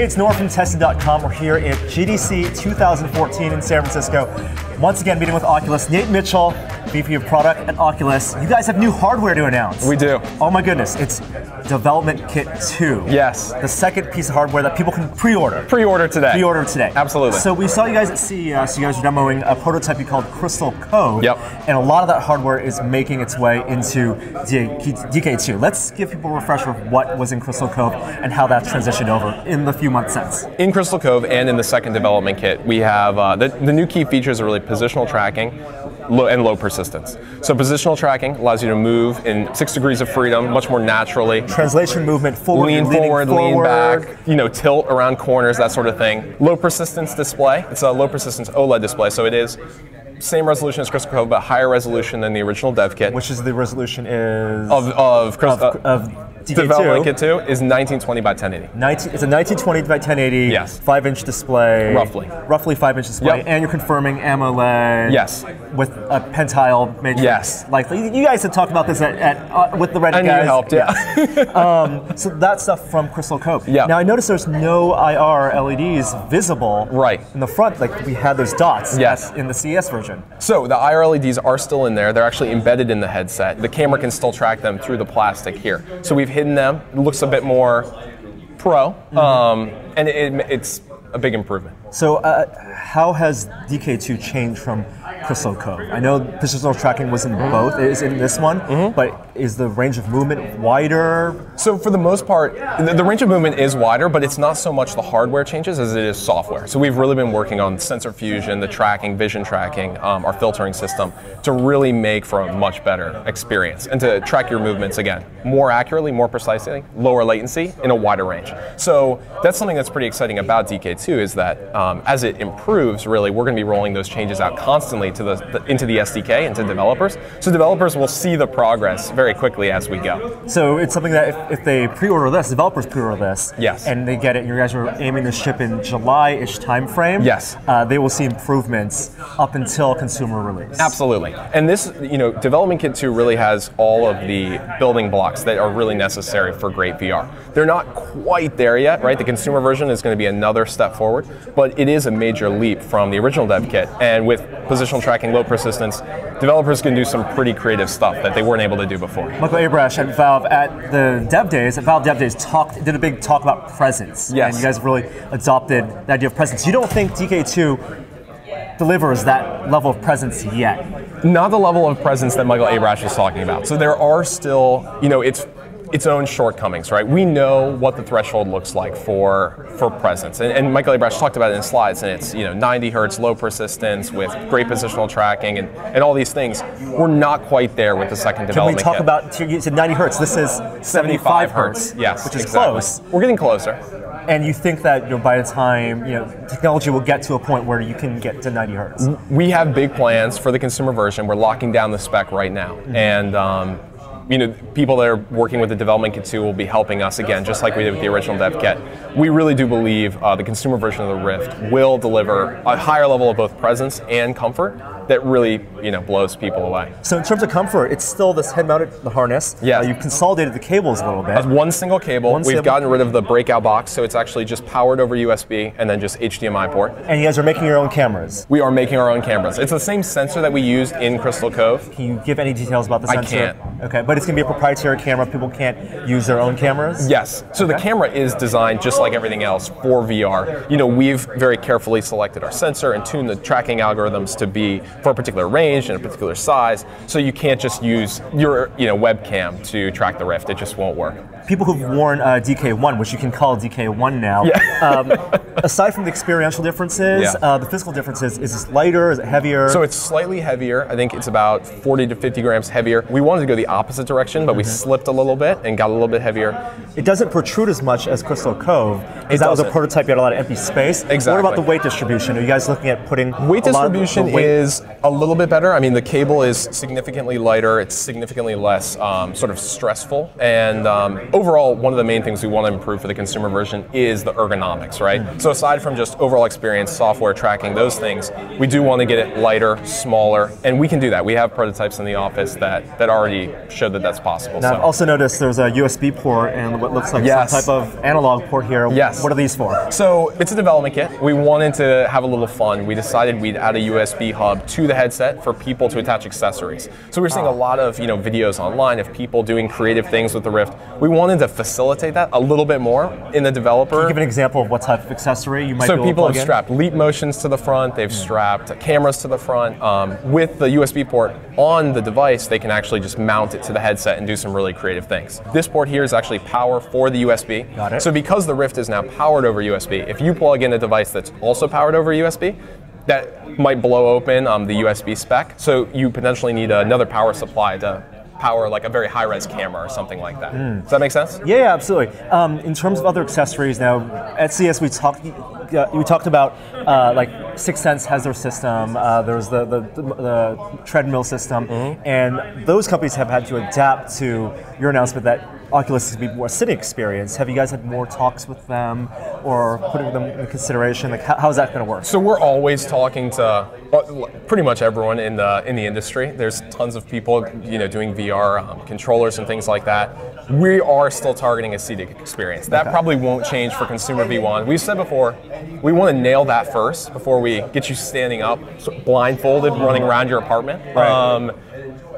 Hey, it's Norm from Tested.com. We're here at GDC 2014 in San Francisco. Once again, meeting with Oculus. Nate Mitchell, VP of Product at Oculus. You guys have new hardware to announce. We do. Oh my goodness, it's Development Kit 2. Yes. The second piece of hardware that people can pre-order. Pre-order today. Pre-order today. Absolutely. So we saw you guys at CES. You guys were demoing a prototype you called Crystal Cove. Yep. And a lot of that hardware is making its way into DK2. Let's give people a refresher of what was in Crystal Cove and how that's transitioned over in the few months since. In Crystal Cove and in the second development kit, we have uh, the, the new key features are really positional tracking low, and low persistence. So positional tracking allows you to move in six degrees of freedom, much more naturally. Translation movement forward, lean forward, forward, lean back, you know, tilt around corners, that sort of thing. Low persistence display. It's a low persistence OLED display, so it is same resolution as Crystal Cove, but higher resolution than the original dev kit. Which is the resolution is of of, Crystal, of, uh, of DK2. Development Kit 2 is 1920 by 1080. 19, it's a 1920 by 1080. Yes. Five inch display. Roughly. Roughly five inch display. Yep. And you're confirming AMOLED. Yes. With a pentile matrix. Yes. Like you guys had talked about this at, at uh, with the Reddit knew guys. you helped. Yeah. um, so that stuff from Crystal Cove. Yeah. Now I noticed there's no IR LEDs visible. Right. In the front, like we had those dots. Yes. In the CES version. So the IR LEDs are still in there. They're actually embedded in the headset. The camera can still track them through the plastic here. So we've hidden them. It looks a bit more pro, mm-hmm. um, and it, it's a big improvement. So, uh, how has DK2 changed from Crystal Cove? I know positional tracking was in both, is in this one, mm-hmm. but is the range of movement wider? So, for the most part, the, the, range of movement is wider, but it's not so much the hardware changes as it is software. So, we've really been working on sensor fusion, the tracking, vision tracking, um, our filtering system to really make for a much better experience and to track your movements again more accurately, more precisely, lower latency in a wider range. So, that's something that's pretty exciting about DK2 is that um, as it improves, really, we're going to be rolling those changes out constantly to the, the, into the SDK and to developers. So developers will see the progress very quickly as we go. So it's something that if, if they pre-order this, developers pre-order this, yes, and they get it, and you guys are aiming to ship in July-ish timeframe, yes, uh, they will see improvements up until consumer release. Absolutely, and this, you know, Development Kit 2 really has all of the building blocks that are really necessary for great VR. They're not quite there yet, right? The consumer version is going to be another step forward, but it is a major leap from the original dev kit, and with positional tracking, low persistence, developers can do some pretty creative stuff that they weren't able to do before. Michael Abrash at Valve at the Dev Days, at Valve Dev Days, talked did a big talk about presence. Yes. And you guys really adopted the idea of presence. You don't think DK2 delivers that level of presence yet? Not the level of presence that Michael Abrash is talking about. So there are still, you know, it's its own shortcomings, right? We know what the threshold looks like for for presence, and, and Michael Abrash talked about it in slides, and it's you know 90 hertz, low persistence with great positional tracking, and, and all these things. We're not quite there with the second development. Can we talk kit. about you said 90 hertz? This is 75, 75 hertz, yes, which is exactly. close. We're getting closer. And you think that you know, by the time you know technology will get to a point where you can get to 90 hertz? We have big plans for the consumer version. We're locking down the spec right now, mm-hmm. and um, you know, people that are working with the development kit 2 will be helping us again, just like we did with the original dev kit. We really do believe uh, the consumer version of the Rift will deliver a higher level of both presence and comfort that really, you know, blows people away. So in terms of comfort, it's still this head-mounted the harness. Yeah. Uh, you've consolidated the cables a little bit. That's one single cable. One We've single- gotten rid of the breakout box, so it's actually just powered over USB and then just HDMI port. And you guys are making your own cameras. We are making our own cameras. It's the same sensor that we used in Crystal Cove. Can you give any details about the sensor? I can't. Okay, but it's going to be a proprietary camera. People can't use their own cameras? Yes. So the camera is designed just like everything else for VR. You know, we've very carefully selected our sensor and tuned the tracking algorithms to be for a particular range and a particular size. So you can't just use your, you know, webcam to track the Rift. It just won't work. People who've worn uh, DK1, which you can call DK1 now, Yeah. um, aside from the experiential differences, Yeah. uh, the physical differences, is this lighter? Is it heavier? So it's slightly heavier. I think it's about 40 to 50 grams heavier. We wanted to go the opposite direction, but we slipped a little bit and got a little bit heavier. it doesn't protrude as much as Crystal Cove, because that was a prototype. You had a lot of empty space. Exactly. What about the weight distribution? Are you guys looking at putting Weight a lot of the distribution weight- is a little bit better. I mean, the cable is significantly lighter. It's significantly less um, sort of stressful. And um, overall, one of the main things we want to improve for the consumer version is the ergonomics, right? So aside from just overall experience, software tracking, those things, we do want to get it lighter, smaller, and we can do that. We have prototypes in the office that that already showed that that's possible. Now, so. I've also noticed there's a USB port and what looks like yes. some type of analog port here. Yes. What are these for? So it's a development kit. We wanted to have a little fun. We decided we'd add a USB hub to the headset for people to attach accessories. So we're seeing a lot of you know videos online of people doing creative things with the Rift. We wanted to facilitate that a little bit more in the developer. Can you give an example of what type of accessory you might so people have in? strapped leap motions to the front. They've mm. strapped cameras to the front. Um, with the USB port on the device, they can actually just mount it to the headset and do some really creative things. This port here is actually power for the USB. Got it. So because the Rift is now powered over USB, if you plug in a device that's also powered over USB, that might blow open um, the USB spec. So you potentially need another power supply to power like a very high res camera or something like that. Mm. Does that make sense? Yeah, absolutely. Um, in terms of other accessories, now at CES we talked uh, we talked about uh, like Sixense has their system. Uh, there's the, the, the, the treadmill system, mm-hmm. and those companies have had to adapt to your announcement that Oculus is to be more sitting experience. Have you guys had more talks with them or putting them in consideration? Like, how, how is that going to work? So we're always talking to pretty much everyone in the in the industry. There's tons of people, you know, doing VR um, controllers and things like that. We are still targeting a seated experience. That okay. probably won't change for consumer V1. We've said before, we want to nail that first before we get you standing up, blindfolded, running around your apartment. Right. Um,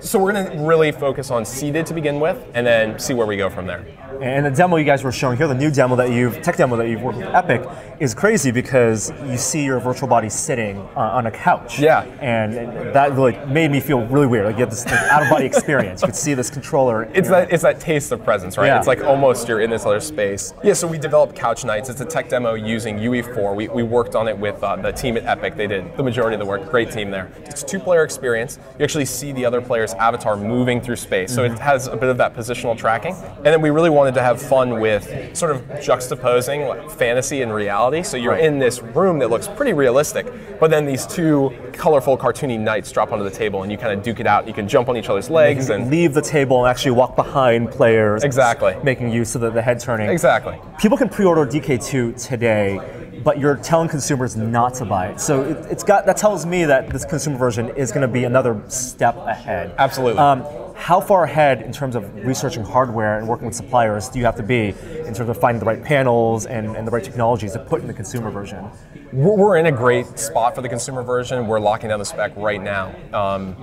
so we're going to really focus on seated to begin with, and then see where we go from there. And the demo you guys were showing here, the new demo that you've, tech demo that you've worked with Epic, is crazy because you see your virtual body sitting uh, on a couch. Yeah. And that really made me feel really weird. Like you have this like, out of body experience. You could see this controller. It's that it's that taste of presence, right? Yeah. It's like almost you're in this other space. Yeah. So we developed Couch Knights. It's a tech demo using UE4. We, we worked on it with uh, the team at Epic. They did the majority of the work. Great team there. It's a two-player experience. You actually see the other player's avatar moving through space. So mm-hmm. it has a bit of that positional tracking. And then we really wanted to have fun with sort of juxtaposing like, fantasy and reality. So you're right. in this room that looks pretty realistic, but then these two colorful, cartoony knights drop onto the table, and you kind of duke it out. You can jump on each other's legs and leave the table and actually walk behind players. Exactly. Making use of the, the head turning. Exactly. People can pre-order DK2 today but you're telling consumers not to buy it. So it, has got that tells me that this consumer version is going to be another step ahead. Absolutely. Um, how far ahead in terms of researching hardware and working with suppliers do you have to be in terms of finding the right panels and, and the right technologies to put in the consumer version? We're in a great spot for the consumer version. We're locking down the spec right now. Um,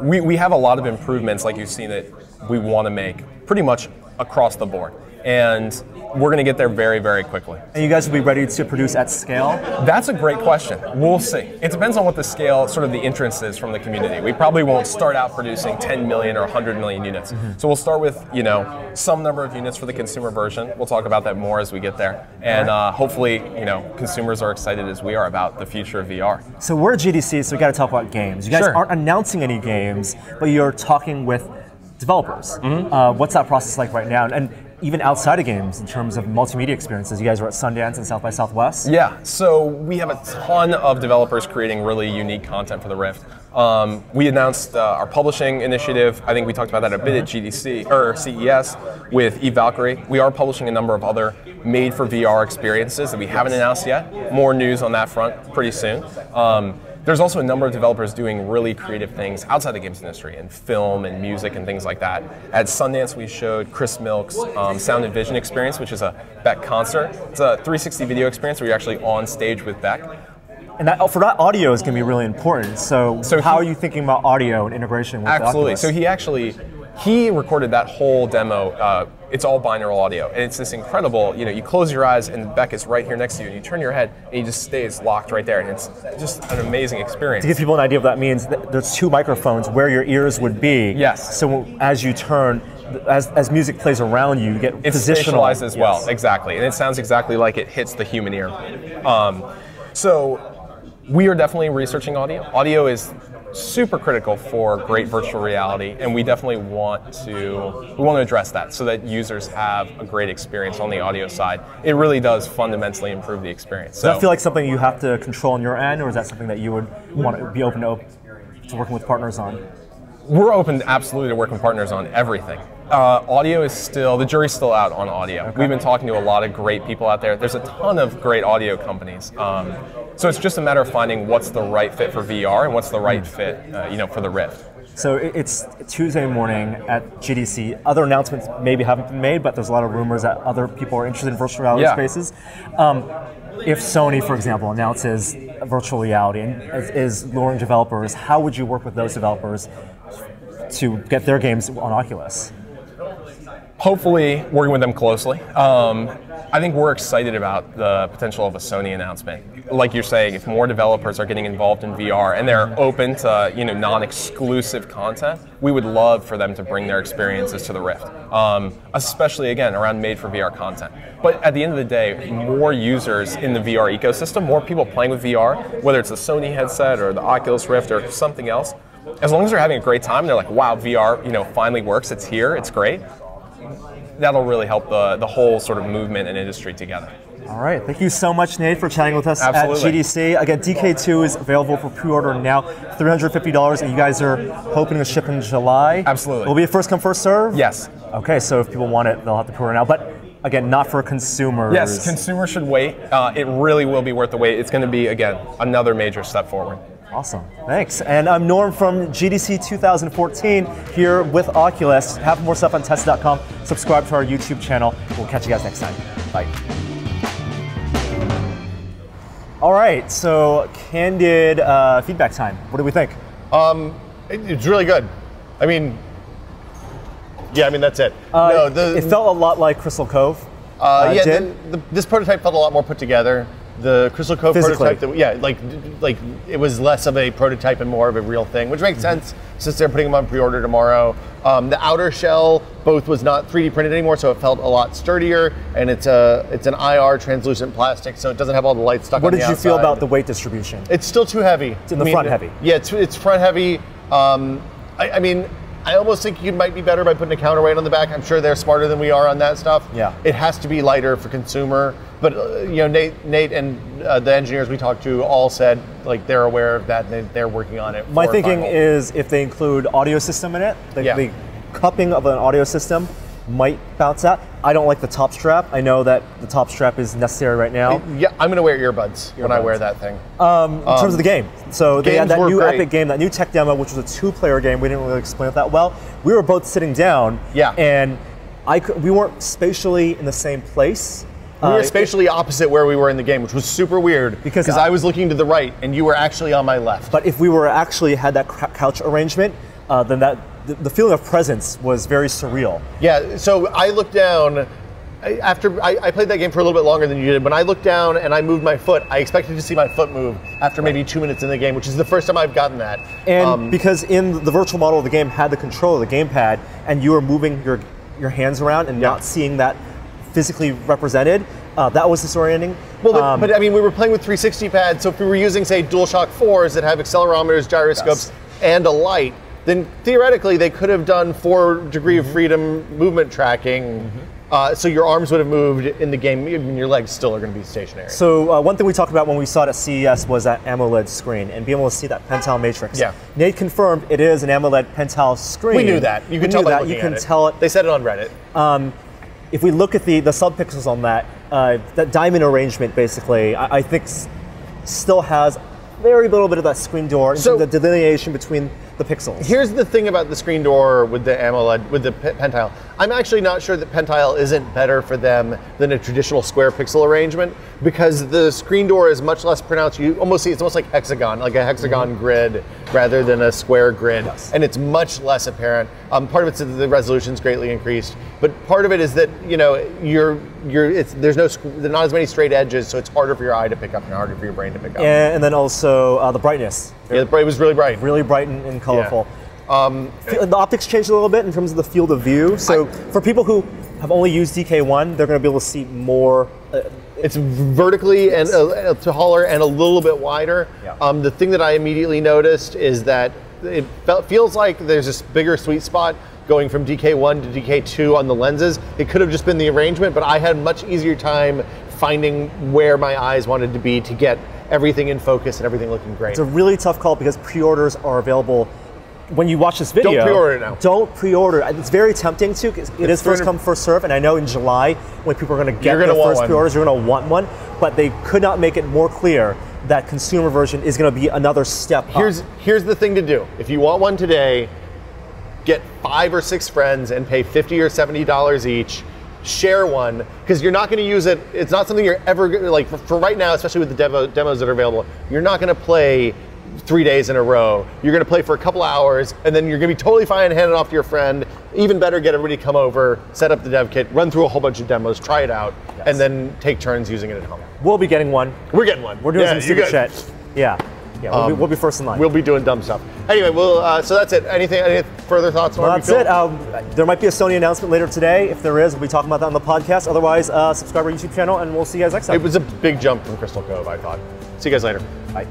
we, we have a lot of improvements, like you've seen, that we want to make pretty much across the board. And we're going to get there very, very quickly. And you guys will be ready to produce at scale? That's a great question. We'll see. It depends on what the scale, sort of the interest is from the community. We probably won't start out producing 10 million or 100 million units. Mm-hmm. So we'll start with, you know, some number of units for the consumer version. We'll talk about that more as we get there. And uh, hopefully, you know, consumers are excited as we are about the future of VR. So we're GDC, so we got to talk about games. You guys sure. aren't announcing any games, but you're talking with developers. Mm-hmm. Uh, what's that process like right now? And even outside of games in terms of multimedia experiences. You guys were at Sundance and South by Southwest. Yeah, so we have a ton of developers creating really unique content for the Rift. Um, we announced uh, our publishing initiative. I think we talked about that a bit at GDC or CES with Eve Valkyrie. We are publishing a number of other made for VR experiences that we haven't announced yet. More news on that front pretty soon. Um, there's also a number of developers doing really creative things outside the games industry in film and music and things like that. At Sundance, we showed Chris Milk's um, Sound and Vision experience, which is a Beck concert. It's a 360 video experience where you're actually on stage with Beck. And that, for that, audio is going to be really important. So, so how he, are you thinking about audio and integration with Absolutely. So he actually he recorded that whole demo. Uh, it's all binaural audio, and it's this incredible. You know, you close your eyes, and Beck is right here next to you, and you turn your head, and he just stays locked right there, and it's just an amazing experience. To give people an idea of what that means, there's two microphones where your ears would be. Yes. So as you turn, as, as music plays around you, you get it's positional. As well, yes. exactly, and it sounds exactly like it hits the human ear. Um, so we are definitely researching audio. Audio is super critical for great virtual reality, and we definitely want to we want to address that so that users have a great experience on the audio side. It really does fundamentally improve the experience. Does that feel like something you have to control on your end, or is that something that you would want to be open to, to working with partners on? We're open absolutely to working with partners on everything. Uh, audio is still the jury's still out on audio. Okay. We've been talking to a lot of great people out there. There's a ton of great audio companies. Um, so it's just a matter of finding what's the right fit for VR and what's the right fit, uh, you know, for the Rift. So it's Tuesday morning at GDC. Other announcements maybe haven't been made, but there's a lot of rumors that other people are interested in virtual reality yeah. spaces. Um, if Sony, for example, announces virtual reality and is, is luring developers, how would you work with those developers to get their games on Oculus? Hopefully working with them closely. Um, I think we're excited about the potential of a Sony announcement. Like you're saying, if more developers are getting involved in VR and they're open to you know non-exclusive content, we would love for them to bring their experiences to the Rift, um, especially again around made for VR content. But at the end of the day, more users in the VR ecosystem, more people playing with VR, whether it's the Sony headset or the Oculus Rift or something else, as long as they're having a great time, they're like, wow, VR, you know, finally works. It's here. It's great that'll really help the, the whole sort of movement and industry together. All right, thank you so much, Nate, for chatting with us Absolutely. at GDC. Again, DK2 is available for pre-order now, $350, and you guys are hoping to ship in July. Absolutely. Will be a first come, first serve? Yes. Okay, so if people want it, they'll have to pre-order now. But again, not for consumers. Yes, consumers should wait. Uh, it really will be worth the wait. It's going to be, again, another major step forward. Awesome, thanks. And I'm Norm from GDC 2014 here with Oculus. Have more stuff on Tested.com. Subscribe to our YouTube channel. We'll catch you guys next time. Bye. All right, so candid uh, feedback time. What do we think? Um, it, it's really good. I mean, yeah, I mean that's it. Uh, no, the, it felt a lot like Crystal Cove. Uh, uh yeah, the, the, this prototype felt a lot more put together the Crystal Cove Physically. prototype. That, yeah, like like it was less of a prototype and more of a real thing, which makes mm-hmm. sense since they're putting them on pre-order tomorrow. Um, the outer shell both was not 3D printed anymore, so it felt a lot sturdier, and it's a it's an IR translucent plastic, so it doesn't have all the light stuck. What did you outside. feel about the weight distribution? It's still too heavy. It's in the I mean, front heavy. Yeah, it's it's front heavy. Um, I, I mean, I almost think you might be better by putting a counterweight on the back. I'm sure they're smarter than we are on that stuff. Yeah. It has to be lighter for consumer. But uh, you know, Nate, Nate, and uh, the engineers we talked to all said like they're aware of that. and they, are working on it. My thinking final. is if they include audio system in it, the, yeah. the cupping of an audio system might bounce out. I don't like the top strap. I know that the top strap is necessary right now. Yeah, I'm going to wear earbuds, earbuds, when I wear that thing. Um, in um, terms of the game, so they had that new great. Epic game, that new tech demo, which was a two-player game. We didn't really explain it that well. We were both sitting down, yeah, and I could, we weren't spatially in the same place. We were uh, spatially opposite where we were in the game, which was super weird because I, I was looking to the right and you were actually on my left. But if we were actually had that couch arrangement, uh, then that the, the feeling of presence was very surreal. Yeah, so I looked down after I, I, played that game for a little bit longer than you did, when I looked down and I moved my foot, I expected to see my foot move after maybe two minutes in the game, which is the first time I've gotten that. And um, because in the virtual model of the game had the control of the gamepad, and you were moving your your hands around and yeah. not seeing that physically represented, uh, that was disorienting. Well, but, um, but, I mean, we were playing with 360 pads, so if we were using, say, DualShock 4s that have accelerometers, gyroscopes, yes. and a light, then theoretically they could have done four degree mm-hmm. of freedom movement tracking. Mm-hmm. Uh, so your arms would have moved in the game, and your legs still are going to be stationary. So uh, one thing we talked about when we saw it at CES was that AMOLED screen and being able to see that Pentile matrix. Yeah. Nate confirmed it is an AMOLED Pentile screen. We knew that. You can tell that. You can it. tell it. They said it on Reddit. Um, if we look at the the subpixels on that, uh, that diamond arrangement basically, I, I think s- still has very little bit of that screen door, so the delineation between the pixels. Here's the thing about the screen door with the AMOLED, with the Pentile. I'm actually not sure that Pentile isn't better for them than a traditional square pixel arrangement because the screen door is much less pronounced. You almost see it's almost like hexagon, like a hexagon mm-hmm. grid rather than a square grid, yes. and it's much less apparent. Um, part of it's that the resolution's greatly increased, but part of it is that you know you're you're it's there's no there's not as many straight edges, so it's harder for your eye to pick up and harder for your brain to pick up. And, and then also uh, the brightness. Yeah, it was really bright, really bright and, and colorful. Yeah. Um, the optics changed a little bit in terms of the field of view. So I, for people who have only used DK1, they're going to be able to see more. Uh, it's vertically and uh, taller and a little bit wider. Yeah. Um, the thing that I immediately noticed is that it felt, feels like there's this bigger sweet spot going from DK1 to DK2 on the lenses. It could have just been the arrangement, but I had much easier time finding where my eyes wanted to be to get everything in focus and everything looking great. It's a really tough call because pre-orders are available. When you watch this video, don't pre-order now. Don't pre-order. It's very tempting to. It is first come, first serve, and I know in July when people are going to get gonna their first one. pre-orders, you're going to want one. But they could not make it more clear that consumer version is going to be another step. up. Here's here's the thing to do. If you want one today, get five or six friends and pay fifty or seventy dollars each. Share one because you're not going to use it. It's not something you're ever gonna- like for, for right now, especially with the demo, demos that are available. You're not going to play three days in a row. You're going to play for a couple hours, and then you're going to be totally fine. and Hand it off to your friend. Even better, get everybody to come over, set up the dev kit, run through a whole bunch of demos, try it out, and then take turns using it at home. we'll be getting one. We're getting one. We're doing Yeah, some stupid shit. Yeah, yeah. We'll, be, Um, we'll be first in line. We'll be doing dumb stuff. Anyway, we'll, uh, so that's it. Anything? Any further thoughts? Well, that's it. Um, there might be a Sony announcement later today. If there is, we'll be talking about that on the podcast. Otherwise, uh, subscribe to our YouTube channel, and we'll see you guys next time. It was a big jump from Crystal Cove, I thought. See you guys later. Bye.